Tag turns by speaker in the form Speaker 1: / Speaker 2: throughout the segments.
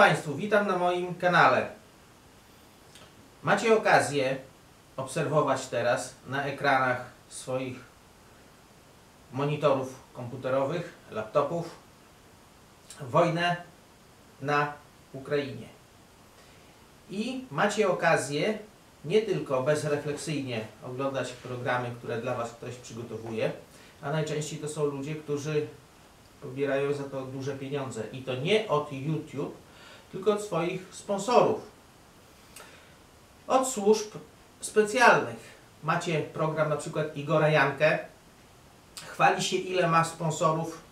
Speaker 1: Państwu, witam na moim kanale. Macie okazję obserwować teraz na ekranach swoich monitorów komputerowych, laptopów wojnę na Ukrainie. I macie okazję nie tylko bezrefleksyjnie oglądać programy, które dla Was ktoś przygotowuje, a najczęściej to są ludzie, którzy pobierają za to duże pieniądze. I to nie od YouTube, tylko od swoich sponsorów. Od służb specjalnych. Macie program na przykład Igora Jankę. Chwali się ile ma sponsorów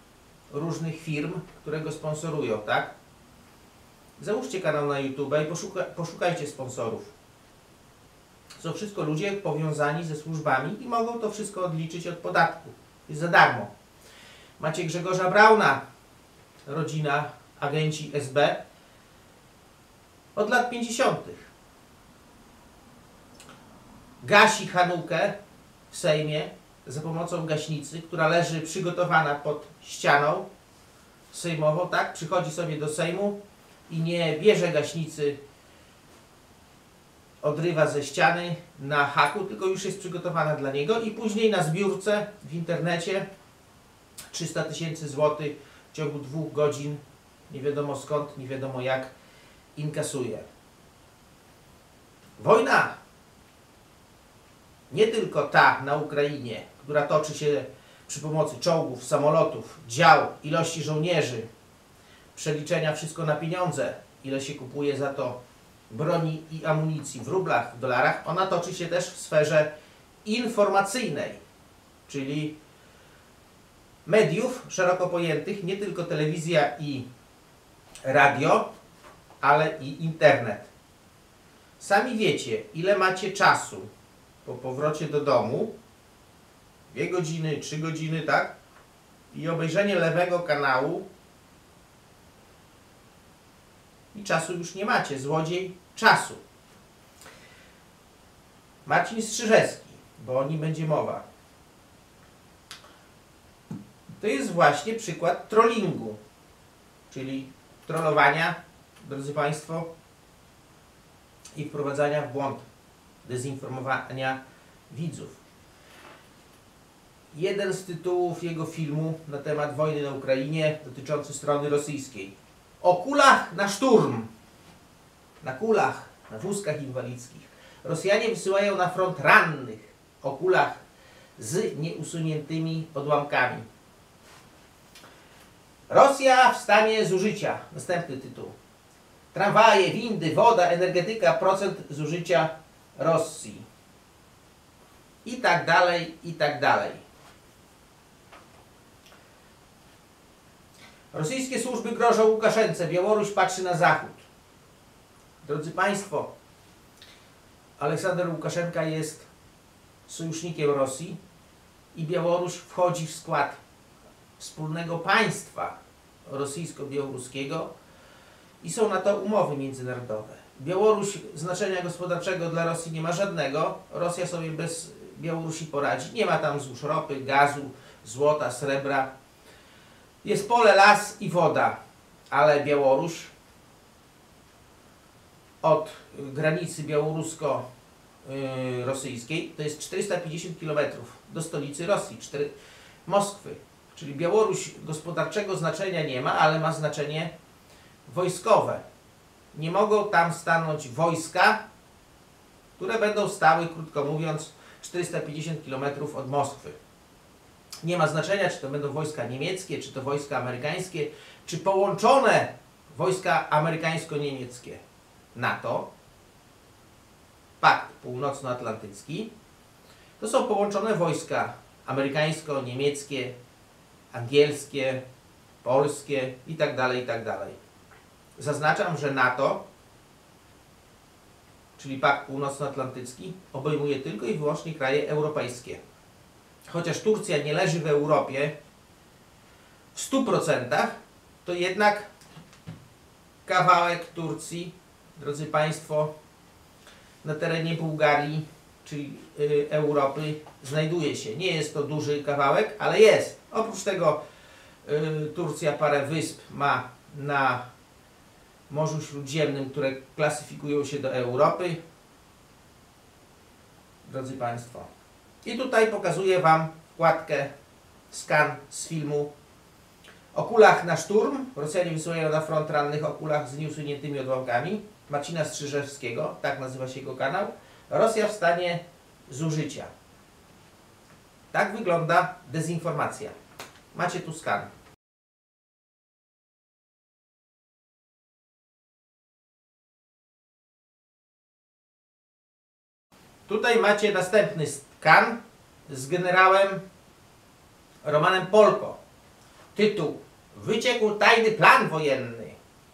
Speaker 1: różnych firm, które go sponsorują, tak? Załóżcie kanał na YouTube i poszuka, poszukajcie sponsorów. Są wszystko ludzie powiązani ze służbami i mogą to wszystko odliczyć od podatku. Jest za darmo. Macie Grzegorza Brauna, rodzina agenci SB od lat 50. Gasi Hanukę w Sejmie za pomocą gaśnicy, która leży przygotowana pod ścianą sejmową, tak? Przychodzi sobie do Sejmu i nie bierze gaśnicy, odrywa ze ściany na haku, tylko już jest przygotowana dla niego i później na zbiórce w internecie 300 tysięcy złotych w ciągu dwóch godzin, nie wiadomo skąd, nie wiadomo jak, inkasuje. Wojna, nie tylko ta na Ukrainie, która toczy się przy pomocy czołgów, samolotów, dział, ilości żołnierzy, przeliczenia wszystko na pieniądze, ile się kupuje za to broni i amunicji w rublach, w dolarach, ona toczy się też w sferze informacyjnej, czyli mediów szeroko pojętych, nie tylko telewizja i radio, ale i internet. Sami wiecie, ile macie czasu po powrocie do domu, dwie godziny, trzy godziny, tak? I obejrzenie lewego kanału i czasu już nie macie. Złodziej czasu. Marcin Strzyżewski, bo o nim będzie mowa. To jest właśnie przykład trollingu, czyli trollowania, drodzy Państwo, i wprowadzania w błąd, dezinformowania widzów. Jeden z tytułów jego filmu na temat wojny na Ukrainie dotyczący strony rosyjskiej. O kulach na szturm. Na kulach, na wózkach inwalidzkich. Rosjanie wysyłają na front rannych o kulach z nieusuniętymi odłamkami. Rosja w stanie zużycia. Następny tytuł. Tramwaje, windy, woda, energetyka, procent zużycia Rosji. I tak dalej, i tak dalej. Rosyjskie służby grożą Łukaszence. Białoruś patrzy na zachód. Drodzy Państwo, Aleksander Łukaszenka jest sojusznikiem Rosji i Białoruś wchodzi w skład wspólnego państwa rosyjsko-białoruskiego i są na to umowy międzynarodowe. Białoruś znaczenia gospodarczego dla Rosji nie ma żadnego. Rosja sobie bez Białorusi poradzi. Nie ma tam złóż ropy, gazu, złota, srebra. Jest pole, las i woda, ale Białoruś od granicy białorusko-rosyjskiej to jest 450 km do stolicy Rosji, 4, Moskwy. Czyli Białoruś gospodarczego znaczenia nie ma, ale ma znaczenie wojskowe. Nie mogą tam stanąć wojska, które będą stały, krótko mówiąc, 450 km od Moskwy. Nie ma znaczenia, czy to będą wojska niemieckie, czy to wojska amerykańskie, czy połączone wojska amerykańsko-niemieckie. NATO, Pakt Północnoatlantycki, to są połączone wojska amerykańsko-niemieckie, angielskie, polskie itd., itd. Zaznaczam, że NATO, czyli Pakt Północnoatlantycki, obejmuje tylko i wyłącznie kraje europejskie. Chociaż Turcja nie leży w Europie w 100%, to jednak kawałek Turcji, drodzy Państwo, na terenie Bułgarii, czyli y, Europy, znajduje się. Nie jest to duży kawałek, ale jest. Oprócz tego y, Turcja parę wysp ma na Morzu Śródziemnym, które klasyfikują się do Europy. Drodzy Państwo. I tutaj pokazuję Wam wkładkę skan z filmu o kulach na szturm. Rosjanie wysyłają na front rannych o kulach z nieusuniętymi odłamkami. Marcina Strzyżewskiego, tak nazywa się jego kanał. Rosja w stanie zużycia. Tak wygląda dezinformacja. Macie tu skan. Tutaj macie następny skan z generałem Romanem Polko. Tytuł Wyciekł tajny plan wojenny.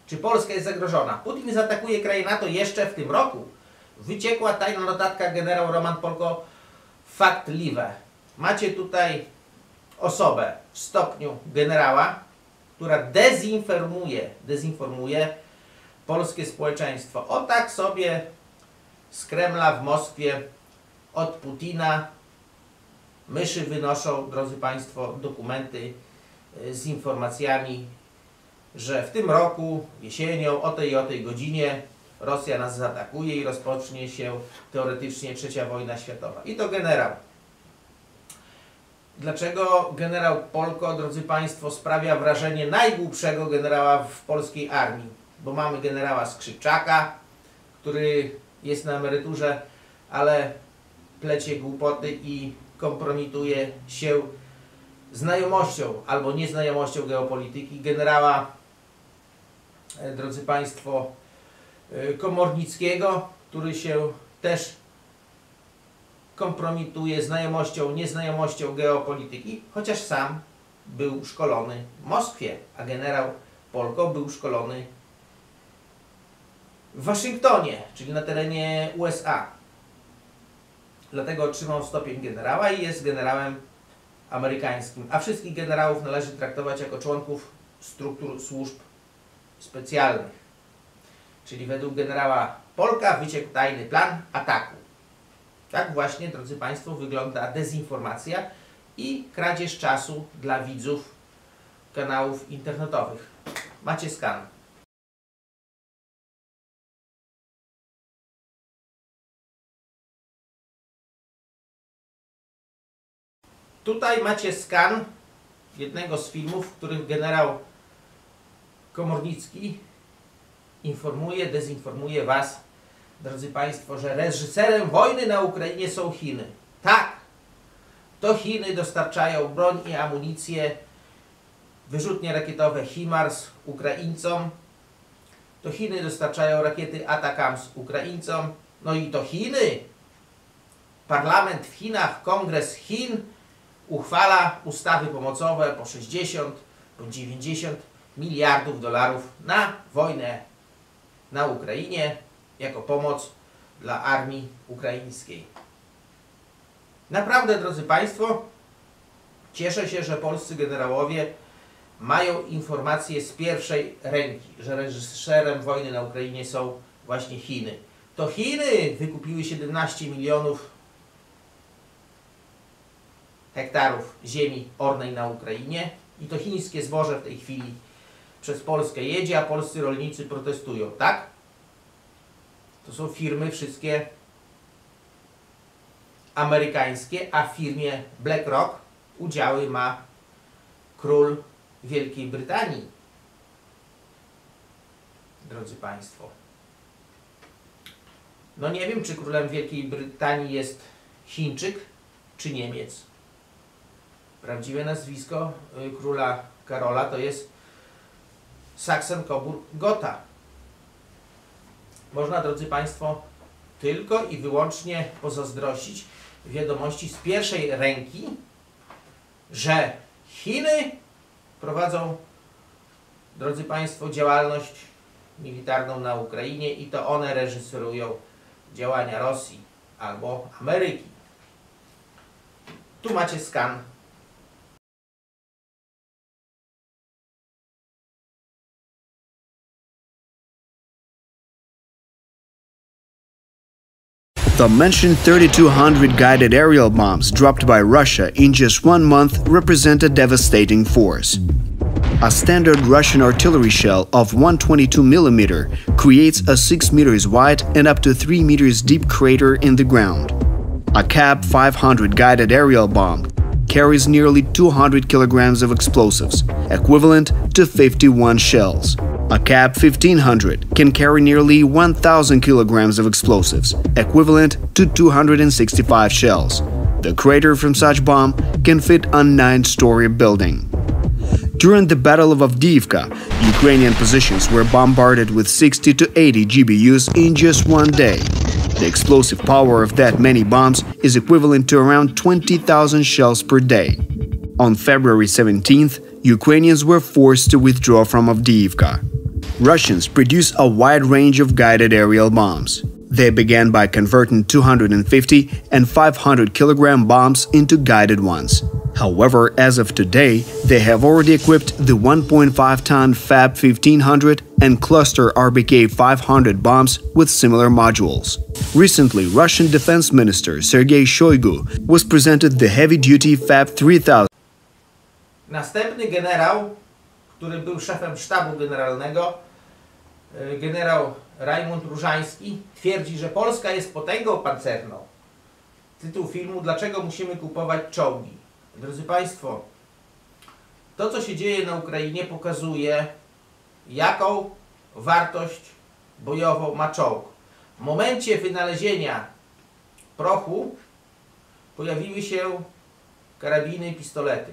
Speaker 1: Czy Polska jest zagrożona? Putin zaatakuje kraje NATO jeszcze w tym roku. Wyciekła tajna notatka generał Roman Polko faktliwe. Macie tutaj osobę w stopniu generała, która dezinformuje, dezinformuje polskie społeczeństwo. O tak sobie z Kremla w Moskwie od Putina myszy wynoszą, drodzy Państwo, dokumenty y, z informacjami, że w tym roku, jesienią, o tej i o tej godzinie Rosja nas zaatakuje i rozpocznie się teoretycznie trzecia wojna światowa. I to generał. Dlaczego generał Polko, drodzy Państwo, sprawia wrażenie najgłupszego generała w polskiej armii? Bo mamy generała Skrzypczaka, który jest na emeryturze, ale plecie głupoty i kompromituje się znajomością albo nieznajomością geopolityki. Generała, e, drodzy Państwo, e, Komornickiego, który się też kompromituje znajomością, nieznajomością geopolityki, chociaż sam był szkolony w Moskwie, a generał Polko był szkolony w Waszyngtonie, czyli na terenie USA. Dlatego otrzymał stopień generała i jest generałem amerykańskim. A wszystkich generałów należy traktować jako członków struktur służb specjalnych. Czyli według generała Polka wyciekł tajny plan ataku. Tak właśnie, drodzy Państwo, wygląda dezinformacja i kradzież czasu dla widzów kanałów internetowych. Macie skan. Tutaj macie skan jednego z filmów, w których generał Komornicki informuje, dezinformuje Was, drodzy Państwo, że reżyserem wojny na Ukrainie są Chiny. Tak, to Chiny dostarczają broń i amunicję, wyrzutnie rakietowe HIMARS Ukraińcom, to Chiny dostarczają rakiety ATACMS Ukraińcom, no i to Chiny, parlament w Chinach, kongres Chin uchwala ustawy pomocowe po 60 po 90 miliardów dolarów na wojnę na Ukrainie jako pomoc dla armii ukraińskiej. Naprawdę, drodzy Państwo, cieszę się, że polscy generałowie mają informacje z pierwszej ręki, że reżyserem wojny na Ukrainie są właśnie Chiny. To Chiny wykupiły 17 milionów hektarów ziemi ornej na Ukrainie i to chińskie zboże w tej chwili przez Polskę jedzie, a polscy rolnicy protestują, tak? To są firmy wszystkie amerykańskie, a w firmie BlackRock udziały ma król Wielkiej Brytanii. Drodzy Państwo. No nie wiem, czy królem Wielkiej Brytanii jest Chińczyk czy Niemiec. Prawdziwe nazwisko y, króla Karola to jest Saksen-Coburg-Gotha. Można, drodzy Państwo, tylko i wyłącznie pozazdrościć wiadomości z pierwszej ręki, że Chiny prowadzą, drodzy Państwo, działalność militarną na Ukrainie i to one reżyserują działania Rosji albo Ameryki. Tu macie skan
Speaker 2: The mentioned 3,200 guided aerial bombs dropped by Russia in just one month represent a devastating force. A standard Russian artillery shell of 122 mm creates a 6 meters wide and up to 3 meters deep crater in the ground. A CAP 500 guided aerial bomb carries nearly 200 kilograms of explosives, equivalent to 51 shells. A CAP 1500 can carry nearly 1,000 kilograms of explosives, equivalent to 265 shells. The crater from such bomb can fit a nine-story building. During the Battle of Avdiivka, Ukrainian positions were bombarded with 60 to 80 GBUs in just one day. The explosive power of that many bombs is equivalent to around 20,000 shells per day. On February 17th, Ukrainians were forced to withdraw from Avdiivka. Russians produce a wide range of guided aerial bombs. They began by converting 250 and 500 kilogram bombs into guided ones. However, as of today, they have already equipped the 1.5 ton Fab 1500 and Cluster RBK 500 bombs with similar modules. Recently, Russian Defense Minister Sergei Shoigu was presented the heavy duty Fab 3000.
Speaker 1: Następny generał, który był szefem sztabu generalnego, generał Rajmund Różański, twierdzi, że Polska jest potęgą pancerną. Tytuł filmu Dlaczego musimy kupować czołgi? Drodzy Państwo, to co się dzieje na Ukrainie pokazuje, jaką wartość bojową ma czołg. W momencie wynalezienia prochu pojawiły się karabiny i pistolety.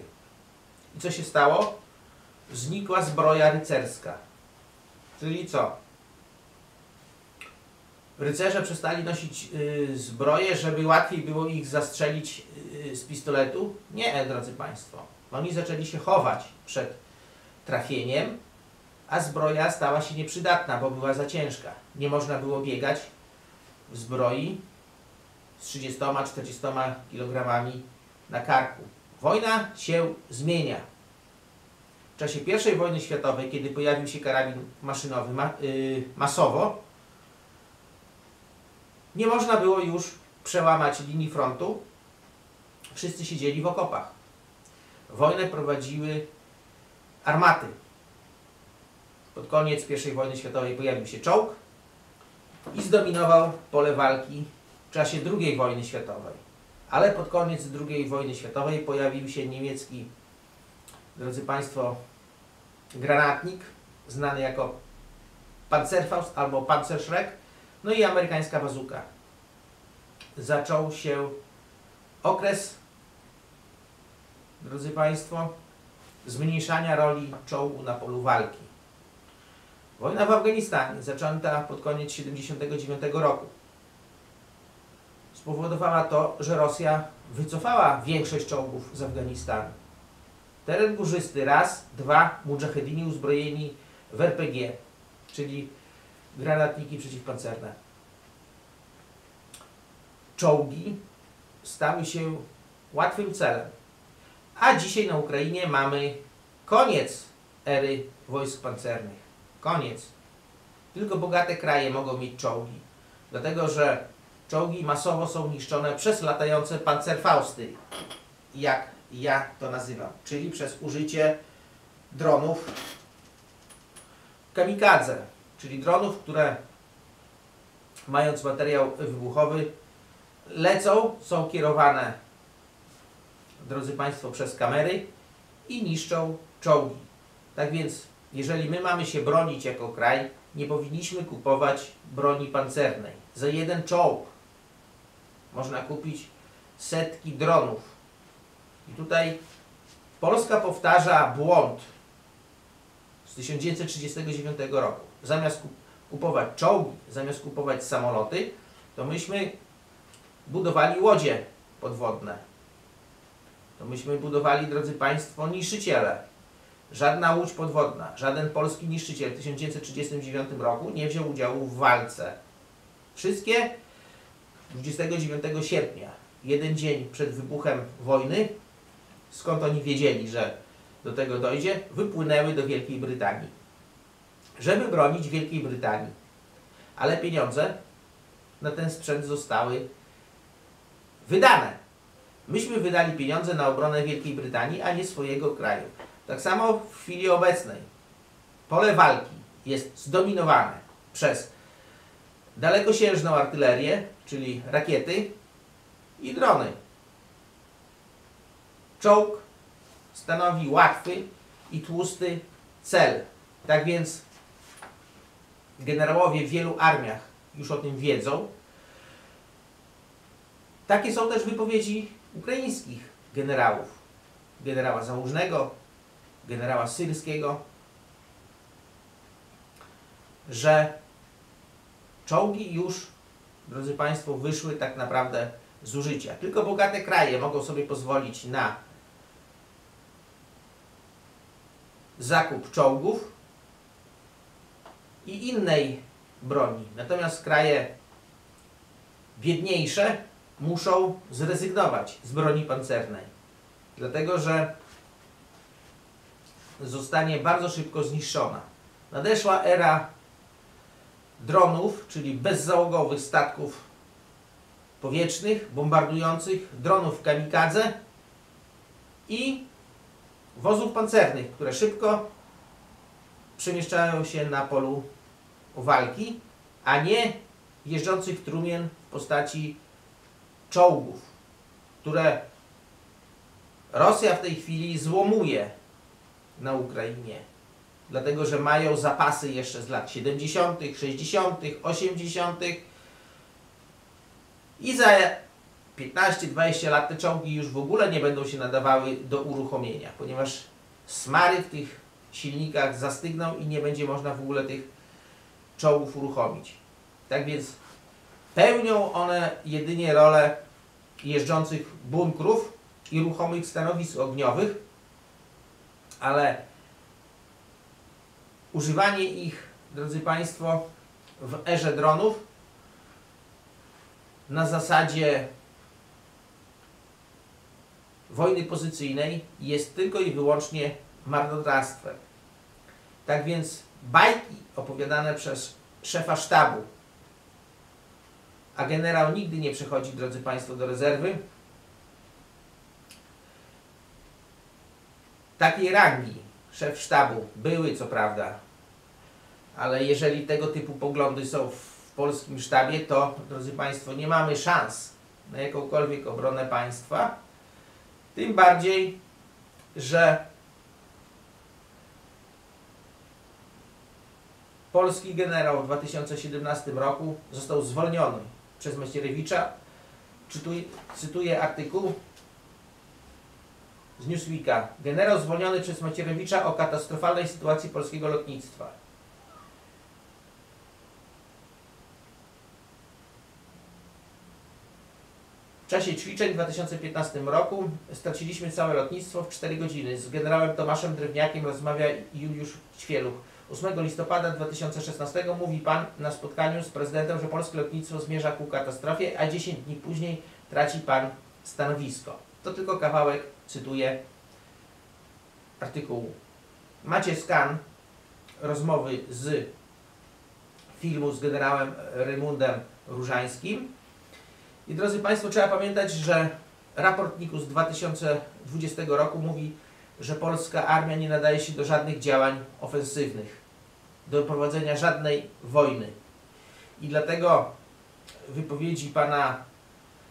Speaker 1: I co się stało? Znikła zbroja rycerska. Czyli co? Rycerze przestali nosić y, zbroję, żeby łatwiej było ich zastrzelić y, z pistoletu? Nie, drodzy Państwo. Oni zaczęli się chować przed trafieniem, a zbroja stała się nieprzydatna, bo była za ciężka. Nie można było biegać w zbroi z 30-40 kg na karku. Wojna się zmienia. W czasie I wojny światowej, kiedy pojawił się karabin maszynowy ma, y, masowo, nie można było już przełamać linii frontu. Wszyscy siedzieli w okopach. Wojnę prowadziły armaty. Pod koniec I wojny światowej pojawił się czołg i zdominował pole walki w czasie II wojny światowej. Ale pod koniec II wojny światowej pojawił się niemiecki, drodzy Państwo, granatnik, znany jako Panzerfaust albo Panzerschreck, no i amerykańska bazuka. Zaczął się okres, drodzy Państwo, zmniejszania roli czołgu na polu walki. Wojna w Afganistanie, zaczęta pod koniec 1979 roku, spowodowała to, że Rosja wycofała większość czołgów z Afganistanu. Teren górzysty raz, dwa, mujahedini uzbrojeni w RPG, czyli granatniki przeciwpancerne. Czołgi stały się łatwym celem. A dzisiaj na Ukrainie mamy koniec ery wojsk pancernych. Koniec. Tylko bogate kraje mogą mieć czołgi. Dlatego, że czołgi masowo są niszczone przez latające pancerfausty. Jak ja to nazywam. Czyli przez użycie dronów kamikadze czyli dronów, które mając materiał wybuchowy lecą, są kierowane, drodzy Państwo, przez kamery i niszczą czołgi. Tak więc, jeżeli my mamy się bronić jako kraj, nie powinniśmy kupować broni pancernej. Za jeden czołg można kupić setki dronów. I tutaj Polska powtarza błąd z 1939 roku. Zamiast kupować czołgi, zamiast kupować samoloty, to myśmy budowali łodzie podwodne. To myśmy budowali, drodzy Państwo, niszczyciele. Żadna łódź podwodna, żaden polski niszczyciel w 1939 roku nie wziął udziału w walce. Wszystkie 29 sierpnia, jeden dzień przed wybuchem wojny, skąd oni wiedzieli, że do tego dojdzie, wypłynęły do Wielkiej Brytanii, żeby bronić Wielkiej Brytanii. Ale pieniądze na ten sprzęt zostały wydane. Myśmy wydali pieniądze na obronę Wielkiej Brytanii, a nie swojego kraju. Tak samo w chwili obecnej pole walki jest zdominowane przez dalekosiężną artylerię, czyli rakiety i drony. Czołg stanowi łatwy i tłusty cel. Tak więc generałowie w wielu armiach już o tym wiedzą. Takie są też wypowiedzi ukraińskich generałów. Generała Załużnego, generała Syrskiego, że czołgi już, drodzy Państwo, wyszły tak naprawdę z użycia. Tylko bogate kraje mogą sobie pozwolić na zakup czołgów i innej broni. Natomiast kraje biedniejsze muszą zrezygnować z broni pancernej, dlatego że zostanie bardzo szybko zniszczona. Nadeszła era dronów, czyli bezzałogowych statków powietrznych, bombardujących, dronów kamikadze i wozów pancernych, które szybko przemieszczają się na polu walki, a nie jeżdżących trumien w postaci czołgów, które Rosja w tej chwili złomuje na Ukrainie. Dlatego, że mają zapasy jeszcze z lat 70., 60., 80. I za 15-20 lat te czołgi już w ogóle nie będą się nadawały do uruchomienia, ponieważ smary w tych silnikach zastygną i nie będzie można w ogóle tych czołgów uruchomić. Tak więc pełnią one jedynie rolę jeżdżących bunkrów i ruchomych stanowisk ogniowych, ale używanie ich, drodzy Państwo, w erze dronów na zasadzie wojny pozycyjnej jest tylko i wyłącznie marnotrawstwem. Tak więc bajki opowiadane przez szefa sztabu, a generał nigdy nie przechodzi, drodzy Państwo, do rezerwy, takiej rangi szef sztabu były co prawda, ale jeżeli tego typu poglądy są w polskim sztabie, to drodzy Państwo, nie mamy szans na jakąkolwiek obronę państwa. Tym bardziej, że polski generał w 2017 roku został zwolniony przez Macierewicza. Cytuję artykuł z Newsweeka. Generał zwolniony przez Macierewicza o katastrofalnej sytuacji polskiego lotnictwa. W czasie ćwiczeń w 2015 roku straciliśmy całe lotnictwo w 4 godziny. Z generałem Tomaszem Drewniakiem rozmawia Juliusz Ćwieluch. 8 listopada 2016 mówi Pan na spotkaniu z prezydentem, że polskie lotnictwo zmierza ku katastrofie, a 10 dni później traci Pan stanowisko. To tylko kawałek, cytuję artykułu. Macie skan rozmowy z filmu z generałem Rymundem Różańskim. I drodzy Państwo, trzeba pamiętać, że raport NIK z 2020 roku mówi, że polska armia nie nadaje się do żadnych działań ofensywnych, do prowadzenia żadnej wojny. I dlatego wypowiedzi pana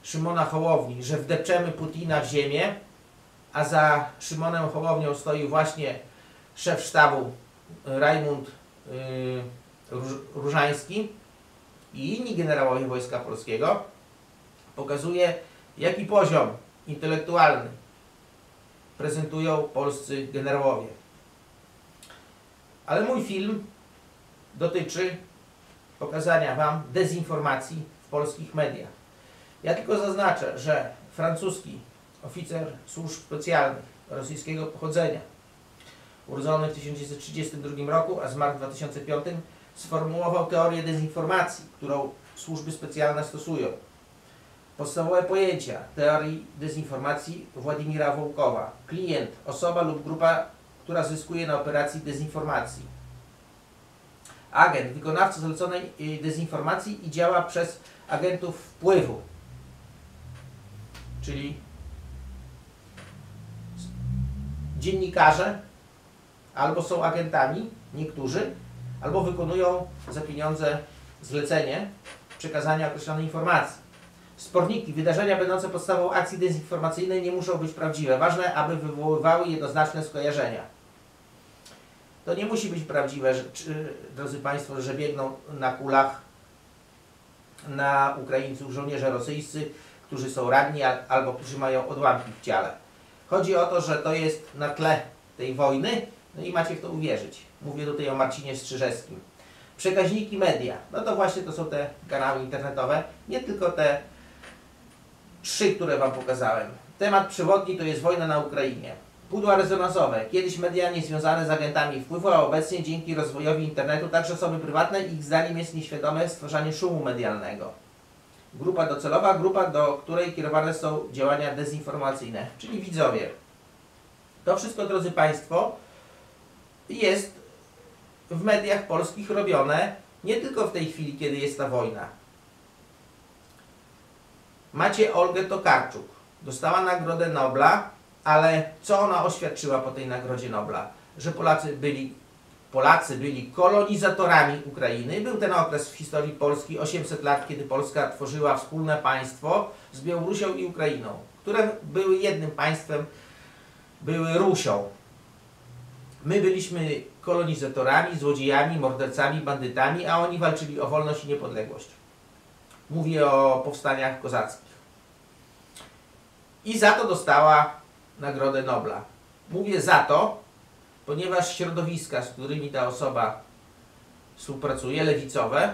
Speaker 1: Szymona Hołowni, że wdepczemy Putina w ziemię, a za Szymonem Hołownią stoi właśnie szef sztabu Rajmund yy, Różański i inni generałowie Wojska Polskiego, pokazuje jaki poziom intelektualny prezentują polscy generałowie. Ale mój film dotyczy pokazania Wam dezinformacji w polskich mediach. Ja tylko zaznaczę, że francuski oficer służb specjalnych rosyjskiego pochodzenia, urodzony w 1932 roku, a zmarł w 2005, sformułował teorię dezinformacji, którą służby specjalne stosują. Podstawowe pojęcia teorii dezinformacji Władimira Wołkowa. Klient, osoba lub grupa, która zyskuje na operacji dezinformacji. Agent, wykonawca zleconej y, dezinformacji i działa przez agentów wpływu. Czyli dziennikarze albo są agentami, niektórzy, albo wykonują za pieniądze zlecenie przekazania określonej informacji. Sporniki, wydarzenia będące podstawą akcji dezinformacyjnej nie muszą być prawdziwe. Ważne, aby wywoływały jednoznaczne skojarzenia. To nie musi być prawdziwe, że, czy, drodzy Państwo, że biegną na kulach na Ukraińców żołnierze rosyjscy, którzy są ranni al- albo którzy mają odłamki w ciele. Chodzi o to, że to jest na tle tej wojny, no i macie w to uwierzyć. Mówię tutaj o Marcinie Strzyżewskim. Przekaźniki media, no to właśnie to są te kanały internetowe, nie tylko te trzy, które Wam pokazałem. Temat przewodni to jest wojna na Ukrainie. Pudła rezonansowe. Kiedyś media niezwiązane z agentami wpływu, a obecnie dzięki rozwojowi internetu także osoby prywatne ich zdaniem jest nieświadome stwarzanie szumu medialnego. Grupa docelowa, grupa, do której kierowane są działania dezinformacyjne, czyli widzowie. To wszystko, drodzy Państwo, jest w mediach polskich robione nie tylko w tej chwili, kiedy jest ta wojna. Macie Olgę Tokarczuk. Dostała Nagrodę Nobla, ale co ona oświadczyła po tej Nagrodzie Nobla? Że Polacy byli, Polacy byli kolonizatorami Ukrainy. Był ten okres w historii Polski 800 lat, kiedy Polska tworzyła wspólne państwo z Białorusią i Ukrainą, które były jednym państwem, były Rusią. My byliśmy kolonizatorami, złodziejami, mordercami, bandytami, a oni walczyli o wolność i niepodległość. Mówię o powstaniach kozackich. I za to dostała Nagrodę Nobla. Mówię za to, ponieważ środowiska, z którymi ta osoba współpracuje, lewicowe,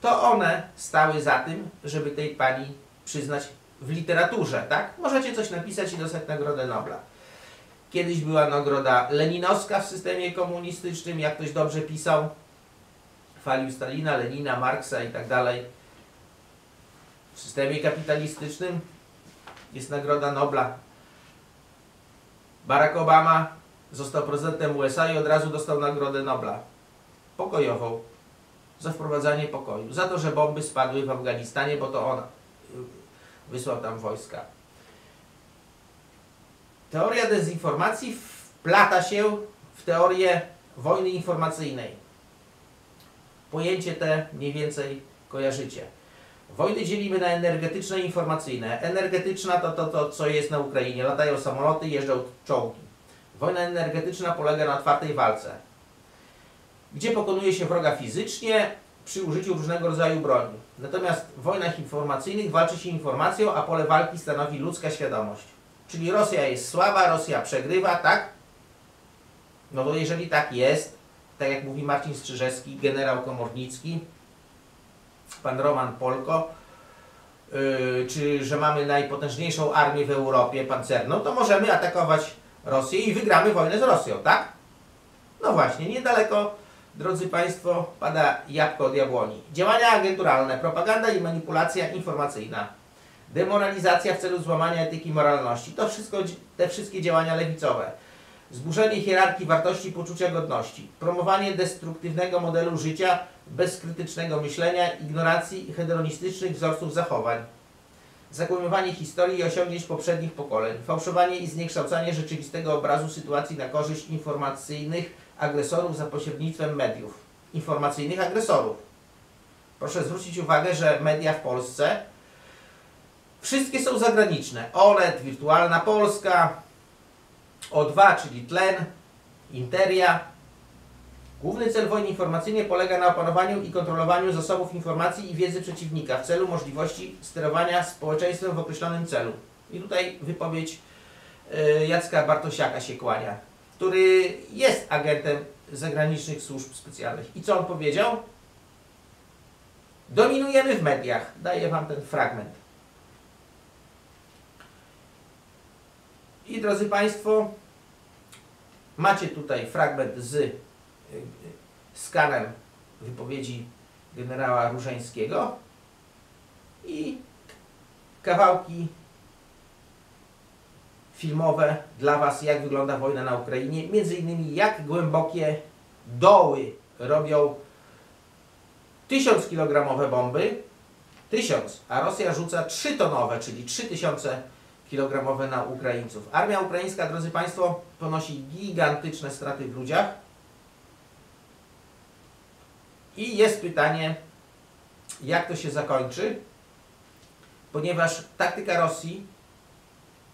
Speaker 1: to one stały za tym, żeby tej pani przyznać w literaturze, tak? Możecie coś napisać i dostać Nagrodę Nobla. Kiedyś była nagroda leninowska w systemie komunistycznym, jak ktoś dobrze pisał, chwalił Stalina, Lenina, Marksa i tak dalej. W systemie kapitalistycznym jest Nagroda Nobla. Barack Obama został prezydentem USA i od razu dostał Nagrodę Nobla. Pokojową. Za wprowadzanie pokoju. Za to, że bomby spadły w Afganistanie, bo to on y, wysłał tam wojska. Teoria dezinformacji wplata się w teorię wojny informacyjnej. Pojęcie te mniej więcej kojarzycie. Wojny dzielimy na energetyczne i informacyjne. Energetyczna to to, to, co jest na Ukrainie. Latają samoloty, jeżdżą czołgi. Wojna energetyczna polega na otwartej walce, gdzie pokonuje się wroga fizycznie przy użyciu różnego rodzaju broni. Natomiast w wojnach informacyjnych walczy się informacją, a pole walki stanowi ludzka świadomość. Czyli Rosja jest słaba, Rosja przegrywa, tak? No to jeżeli tak jest, tak jak mówi Marcin Strzyżewski, generał Komornicki, pan Roman Polko, yy, czy że mamy najpotężniejszą armię w Europie pancerną, to możemy atakować Rosję i wygramy wojnę z Rosją, tak? No właśnie, niedaleko, drodzy Państwo, pada jabłko od jabłoni. Działania agenturalne, propaganda i manipulacja informacyjna, demoralizacja w celu złamania etyki moralności, to wszystko, te wszystkie działania lewicowe. Zburzenie hierarchii wartości poczucia godności, promowanie destruktywnego modelu życia bez krytycznego myślenia, ignoracji i hedonistycznych wzorców zachowań, zakłamywanie historii i osiągnięć poprzednich pokoleń, fałszowanie i zniekształcanie rzeczywistego obrazu sytuacji na korzyść informacyjnych agresorów za pośrednictwem mediów. Informacyjnych agresorów. Proszę zwrócić uwagę, że media w Polsce wszystkie są zagraniczne. OLED, Wirtualna Polska, O2, czyli tlen, Interia. Główny cel wojny informacyjnej polega na opanowaniu i kontrolowaniu zasobów informacji i wiedzy przeciwnika w celu możliwości sterowania społeczeństwem w określonym celu. I tutaj wypowiedź y, Jacka Bartosiaka się kłania, który jest agentem zagranicznych służb specjalnych. I co on powiedział? Dominujemy w mediach. Daję Wam ten fragment. Drodzy Państwo, macie tutaj fragment z y, skanem wypowiedzi generała Różeńskiego i kawałki filmowe dla Was, jak wygląda wojna na Ukrainie, między innymi jak głębokie doły robią 1000 kilogramowe bomby, 1000, a Rosja rzuca 3 tonowe, czyli 3000 kilogramowe na Ukraińców. Armia ukraińska, drodzy Państwo, ponosi gigantyczne straty w ludziach. I jest pytanie, jak to się zakończy, ponieważ taktyka Rosji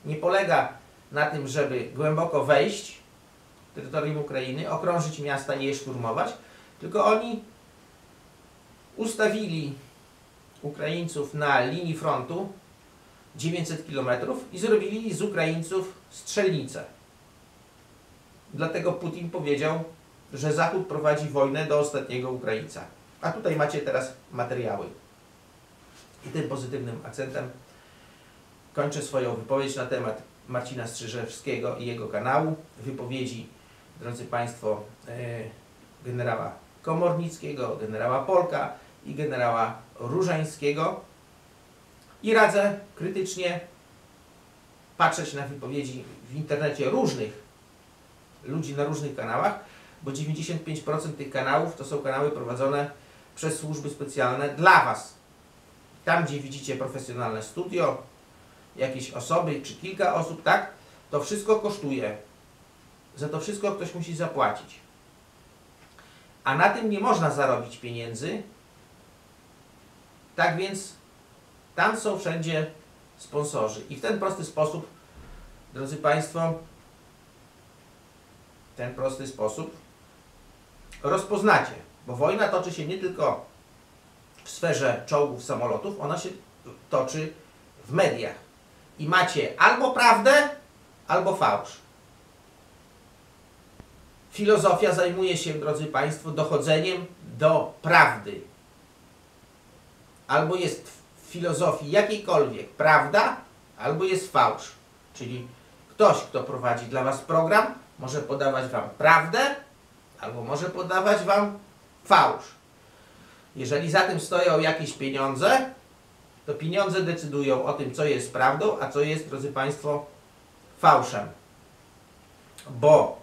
Speaker 1: nie polega na tym, żeby głęboko wejść w terytorium Ukrainy, okrążyć miasta i je szturmować, tylko oni ustawili Ukraińców na linii frontu 900 km i zrobili z Ukraińców strzelnicę. Dlatego Putin powiedział, że Zachód prowadzi wojnę do ostatniego Ukraińca. A tutaj macie teraz materiały. I tym pozytywnym akcentem kończę swoją wypowiedź na temat Marcina Strzyżewskiego i jego kanału. Wypowiedzi, drodzy Państwo, e, generała Komornickiego, generała Polka i generała Różańskiego. I radzę krytycznie patrzeć na wypowiedzi w internecie różnych ludzi na różnych kanałach, bo 95% tych kanałów to są kanały prowadzone przez służby specjalne dla Was. Tam, gdzie widzicie profesjonalne studio, jakieś osoby czy kilka osób, tak, to wszystko kosztuje. Za to wszystko ktoś musi zapłacić. A na tym nie można zarobić pieniędzy. Tak więc tam są wszędzie sponsorzy. I w ten prosty sposób, drodzy Państwo, ten prosty sposób rozpoznacie, bo wojna toczy się nie tylko w sferze czołgów, samolotów, ona się toczy w mediach. I macie albo prawdę, albo fałsz. Filozofia zajmuje się, drodzy Państwo, dochodzeniem do prawdy. Albo jest filozofii jakiejkolwiek prawda, albo jest fałsz. Czyli ktoś, kto prowadzi dla Was program, może podawać Wam prawdę, albo może podawać Wam fałsz. Jeżeli za tym stoją jakieś pieniądze, to pieniądze decydują o tym, co jest prawdą, a co jest, drodzy Państwo, fałszem. Bo,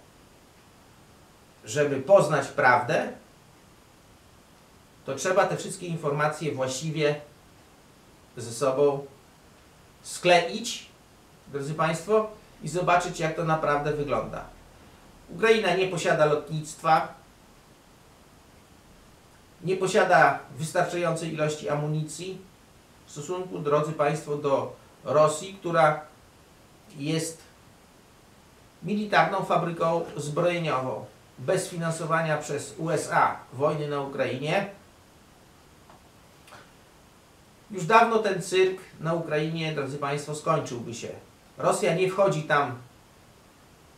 Speaker 1: żeby poznać prawdę, to trzeba te wszystkie informacje właściwie ze sobą skleić, drodzy Państwo, i zobaczyć, jak to naprawdę wygląda. Ukraina nie posiada lotnictwa, nie posiada wystarczającej ilości amunicji w stosunku, drodzy Państwo, do Rosji, która jest militarną fabryką zbrojeniową. Bez finansowania przez USA wojny na Ukrainie już dawno ten cyrk na Ukrainie, drodzy Państwo, skończyłby się. Rosja nie wchodzi tam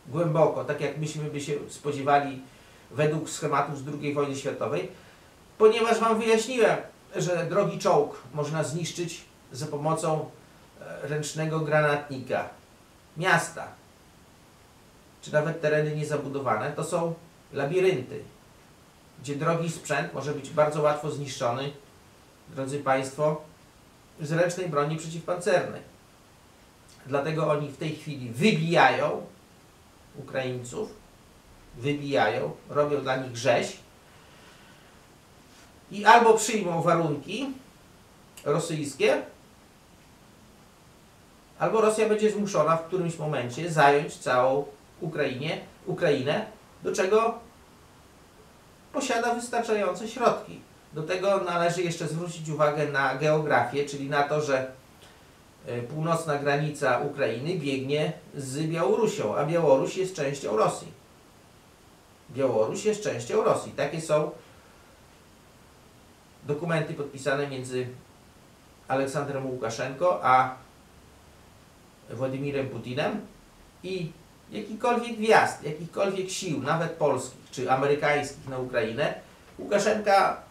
Speaker 1: głęboko, tak jak myśmy by się spodziewali według schematów z II wojny światowej, ponieważ Wam wyjaśniłem, że drogi czołg można zniszczyć za pomocą e, ręcznego granatnika. Miasta, czy nawet tereny niezabudowane, to są labirynty, gdzie drogi sprzęt może być bardzo łatwo zniszczony, drodzy Państwo, z ręcznej broni przeciwpancernej. Dlatego oni w tej chwili wybijają Ukraińców, wybijają, robią dla nich rzeź i albo przyjmą warunki rosyjskie, albo Rosja będzie zmuszona w którymś momencie zająć całą Ukrainie, Ukrainę, do czego posiada wystarczające środki. Do tego należy jeszcze zwrócić uwagę na geografię, czyli na to, że e, północna granica Ukrainy biegnie z Białorusią, a Białoruś jest częścią Rosji. Białoruś jest częścią Rosji. Takie są dokumenty podpisane między Aleksandrem Łukaszenko a Władimirem Putinem i jakikolwiek wjazd, jakichkolwiek sił, nawet polskich czy amerykańskich na Ukrainę, Łukaszenka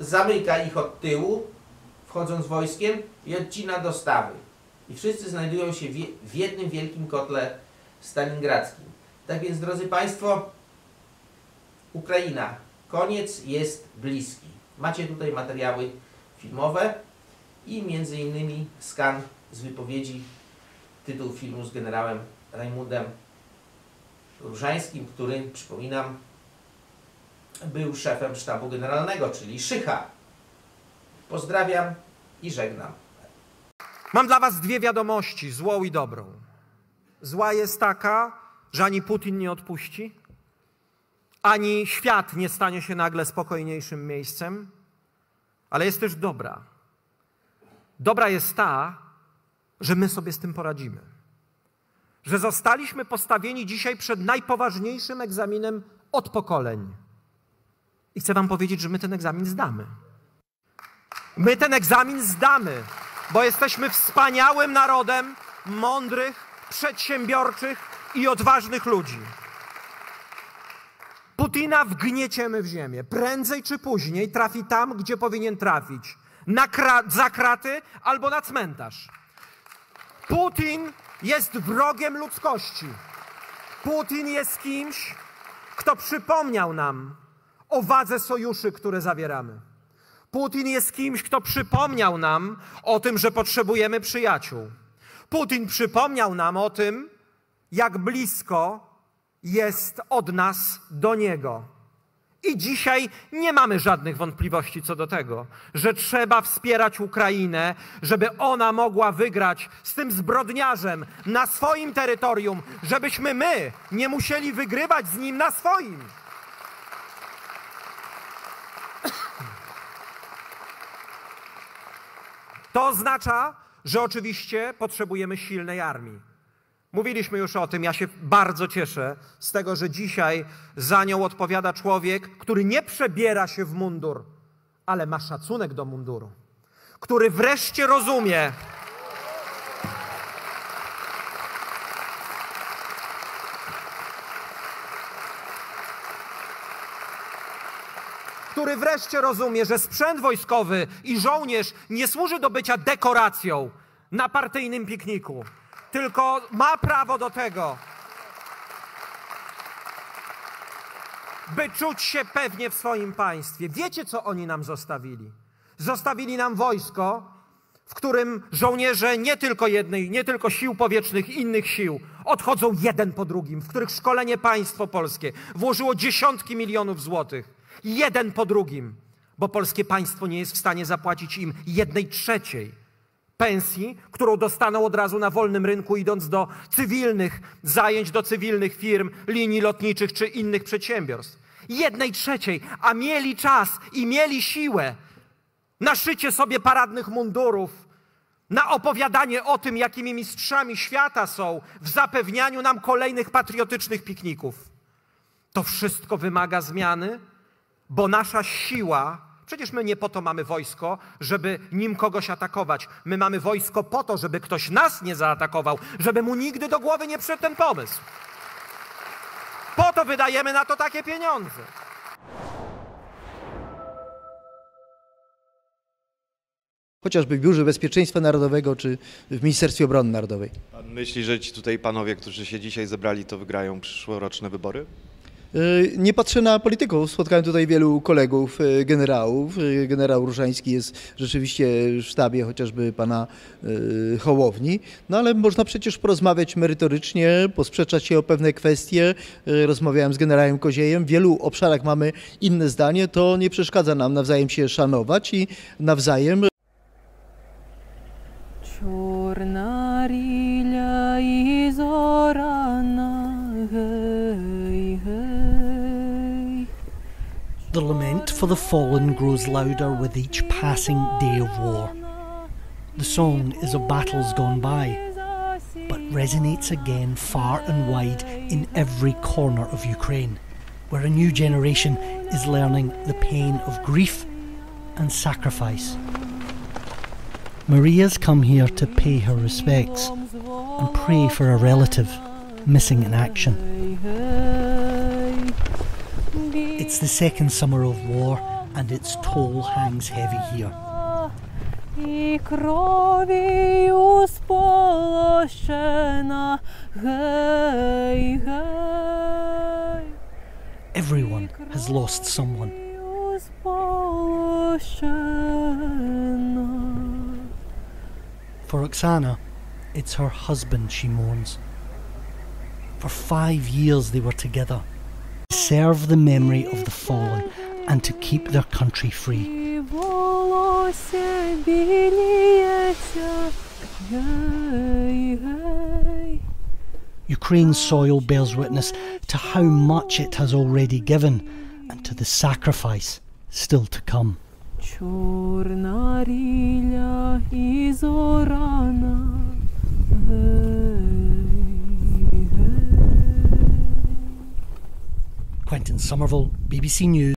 Speaker 1: zamyka ich od tyłu, wchodząc wojskiem i odcina dostawy. I wszyscy znajdują się w jednym wielkim kotle stalingradzkim. Tak więc, drodzy Państwo, Ukraina, koniec jest bliski. Macie tutaj materiały filmowe i między innymi skan z wypowiedzi tytuł filmu z generałem Rajmundem Różańskim, który, przypominam, był szefem sztabu generalnego, czyli Szycha. Pozdrawiam i żegnam.
Speaker 3: Mam dla Was dwie wiadomości, złą i dobrą. Zła jest taka, że ani Putin nie odpuści, ani świat nie stanie się nagle spokojniejszym miejscem, ale jest też dobra. Dobra jest ta, że my sobie z tym poradzimy. Że zostaliśmy postawieni dzisiaj przed najpoważniejszym egzaminem od pokoleń. I chcę Wam powiedzieć, że my ten egzamin zdamy. My ten egzamin zdamy, bo jesteśmy wspaniałym narodem mądrych, przedsiębiorczych i odważnych ludzi. Putina wgnieciemy w ziemię. Prędzej czy później trafi tam, gdzie powinien trafić. Na kra- za kraty albo na cmentarz. Putin jest wrogiem ludzkości. Putin jest kimś, kto przypomniał nam o wadze sojuszy, które zawieramy. Putin jest kimś, kto przypomniał nam o tym, że potrzebujemy przyjaciół. Putin przypomniał nam o tym, jak blisko jest od nas do niego. I dzisiaj nie mamy żadnych wątpliwości co do tego, że trzeba wspierać Ukrainę, żeby ona mogła wygrać z tym zbrodniarzem na swoim terytorium, żebyśmy my nie musieli wygrywać z nim na swoim. To oznacza, że oczywiście potrzebujemy silnej armii. Mówiliśmy już o tym, ja się bardzo cieszę z tego, że dzisiaj za nią odpowiada człowiek, który nie przebiera się w mundur, ale ma szacunek do munduru, który wreszcie rozumie, który wreszcie rozumie, że sprzęt wojskowy i żołnierz nie służy do bycia dekoracją na partyjnym pikniku, tylko ma prawo do tego, by czuć się pewnie w swoim państwie. Wiecie, co oni nam zostawili? Zostawili nam wojsko, w którym żołnierze nie tylko jednej, nie tylko sił powietrznych, innych sił odchodzą jeden po drugim, w których szkolenie państwo polskie włożyło dziesiątki milionów złotych, jeden po drugim, bo polskie państwo nie jest w stanie zapłacić im jednej trzeciej pensji, którą dostaną od razu na wolnym rynku, idąc do cywilnych zajęć, do cywilnych firm, linii lotniczych czy innych przedsiębiorstw. Jednej trzeciej, a mieli czas i mieli siłę na szycie sobie paradnych mundurów, na opowiadanie o tym, jakimi mistrzami świata są w zapewnianiu nam kolejnych patriotycznych pikników. To wszystko wymaga zmiany, bo nasza siła, przecież my nie po to mamy wojsko, żeby nim kogoś atakować. My mamy wojsko po to, żeby ktoś nas nie zaatakował, żeby mu nigdy do głowy nie przyszedł ten pomysł. Po to wydajemy na to takie pieniądze.
Speaker 4: chociażby w Biurze Bezpieczeństwa Narodowego czy w Ministerstwie Obrony Narodowej.
Speaker 5: Pan myśli, że ci tutaj panowie, którzy się dzisiaj zebrali, to wygrają przyszłoroczne wybory?
Speaker 4: Y, Nie patrzę na polityków. Spotkałem tutaj wielu kolegów, y, generałów. Y, Generał Różański jest rzeczywiście w sztabie chociażby pana y, Hołowni. No ale można przecież porozmawiać merytorycznie, posprzeczać się o pewne kwestie. Y, Rozmawiałem z generałem Koziejem. W wielu obszarach mamy inne zdanie. To nie przeszkadza nam nawzajem się szanować i nawzajem
Speaker 6: Чорна ріля і зорана, гей, гей.
Speaker 7: The lament for the fallen grows louder with each passing day of war. The song is of battles gone by, but resonates again far and wide in every corner of Ukraine, where a new generation is learning the pain of grief and sacrifice. Maria's come here to pay her respects and pray for a relative missing in action. It's the second summer of war, and its toll hangs heavy here.
Speaker 6: І кров'ю сполощена, гей, гей.
Speaker 7: Everyone has lost someone.
Speaker 6: Кров'ю сполощена.
Speaker 7: For Oksana, it's her husband she mourns. For five years they were together. To serve the memory of the fallen and to keep their country free.
Speaker 6: І волосся біліється, Гей, гей.
Speaker 7: Ukraine's soil bears witness to how much it has already given and to the sacrifice still to come.
Speaker 6: Чорна ріля і зорана.
Speaker 7: Quentin Somerville, BBC News.